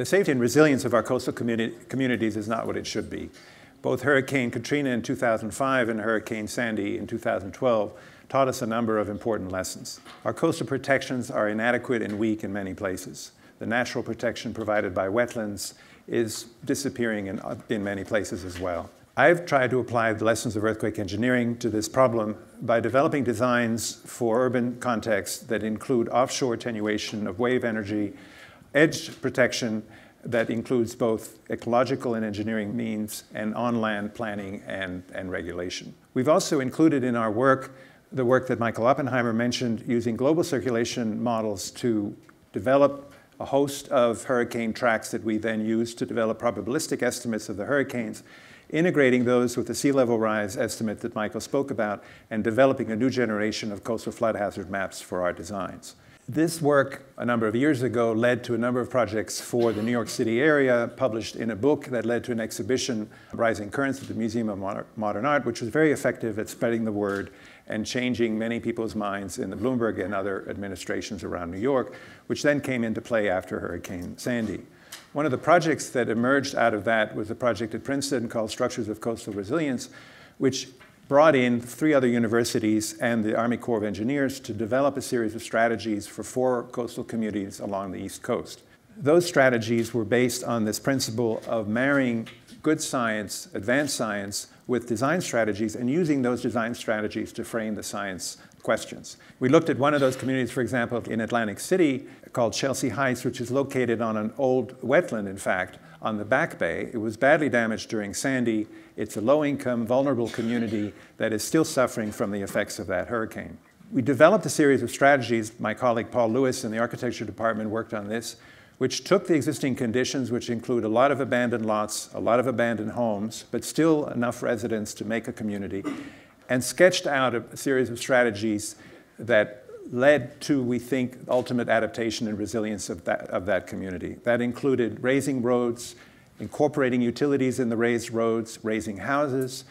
The safety and resilience of our coastal communi communities is not what it should be. Both Hurricane Katrina in 2005 and Hurricane Sandy in 2012 taught us a number of important lessons. Our coastal protections are inadequate and weak in many places. The natural protection provided by wetlands is disappearing in, in many places as well. I've tried to apply the lessons of earthquake engineering to this problem by developing designs for urban contexts that include offshore attenuation of wave energy, edge protection that includes both ecological and engineering means, and on-land planning and, and regulation. We've also included in our work the work that Michael Oppenheimer mentioned using global circulation models to develop a host of hurricane tracks that we then use to develop probabilistic estimates of the hurricanes, integrating those with the sea level rise estimate that Michael spoke about, and developing a new generation of coastal flood hazard maps for our designs. This work a number of years ago led to a number of projects for the New York City area, published in a book that led to an exhibition, Rising Currents at the Museum of Modern Art, which was very effective at spreading the word and changing many people's minds in the Bloomberg and other administrations around New York, which then came into play after Hurricane Sandy. One of the projects that emerged out of that was a project at Princeton called Structures of Coastal Resilience, which brought in three other universities and the Army Corps of Engineers to develop a series of strategies for four coastal communities along the East Coast. Those strategies were based on this principle of marrying good science, advanced science, with design strategies and using those design strategies to frame the science questions. We looked at one of those communities, for example, in Atlantic City called Chelsea Heights, which is located on an old wetland, in fact, on the Back Bay. It was badly damaged during Sandy. It's a low income, vulnerable community that is still suffering from the effects of that hurricane. We developed a series of strategies. My colleague Paul Lewis in the architecture department worked on this, which took the existing conditions, which include a lot of abandoned lots, a lot of abandoned homes, but still enough residents to make a community, and sketched out a series of strategies that led to, we think, ultimate adaptation and resilience of that, of that community. That included raising roads, incorporating utilities in the raised roads, raising houses,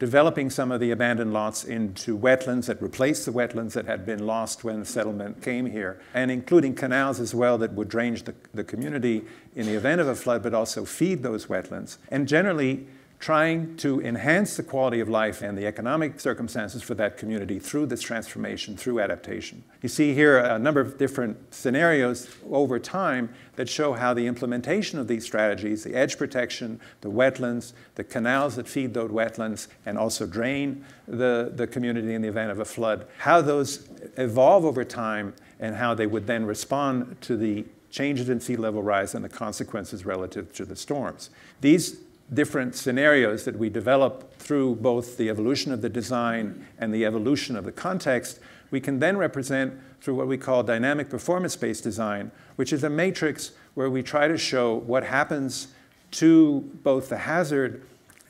developing some of the abandoned lots into wetlands that replaced the wetlands that had been lost when the settlement came here, and including canals as well that would drain the, the community in the event of a flood, but also feed those wetlands. And generally, trying to enhance the quality of life and the economic circumstances for that community through this transformation, through adaptation. You see here a number of different scenarios over time that show how the implementation of these strategies, the edge protection, the wetlands, the canals that feed those wetlands and also drain the, the community in the event of a flood, how those evolve over time and how they would then respond to the changes in sea level rise and the consequences relative to the storms. These different scenarios that we develop through both the evolution of the design and the evolution of the context, we can then represent through what we call dynamic performance-based design, which is a matrix where we try to show what happens to both the hazard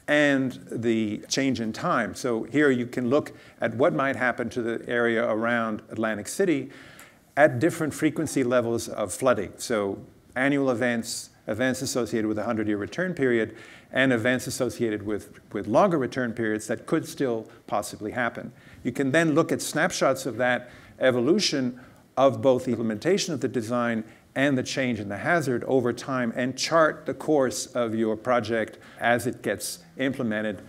and the change in time. So here you can look at what might happen to the area around Atlantic City at different frequency levels of flooding. So annual events, events associated with a 100-year return period, and events associated with, with longer return periods that could still possibly happen. You can then look at snapshots of that evolution of both the implementation of the design and the change in the hazard over time and chart the course of your project as it gets implemented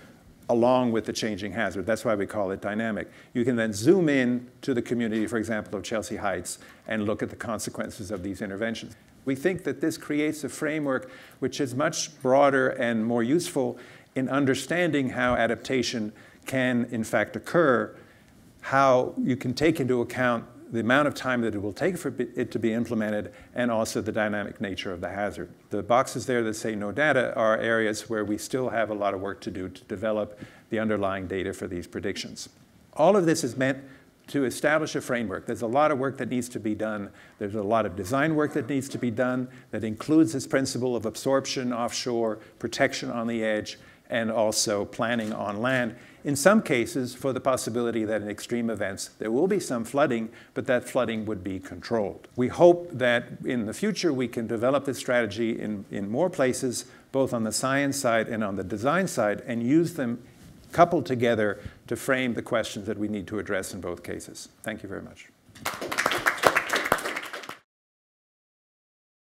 along with the changing hazard. That's why we call it dynamic. You can then zoom in to the community, for example, of Chelsea Heights and look at the consequences of these interventions. We think that this creates a framework which is much broader and more useful in understanding how adaptation can, in fact, occur, how you can take into account the amount of time that it will take for it to be implemented, and also the dynamic nature of the hazard. The boxes there that say no data are areas where we still have a lot of work to do to develop the underlying data for these predictions. All of this is meant to establish a framework. There's a lot of work that needs to be done. There's a lot of design work that needs to be done that includes this principle of absorption offshore, protection on the edge, and also planning on land. In some cases, for the possibility that in extreme events there will be some flooding, but that flooding would be controlled. We hope that in the future we can develop this strategy in, in more places, both on the science side and on the design side, and use them coupled together to frame the questions that we need to address in both cases. Thank you very much.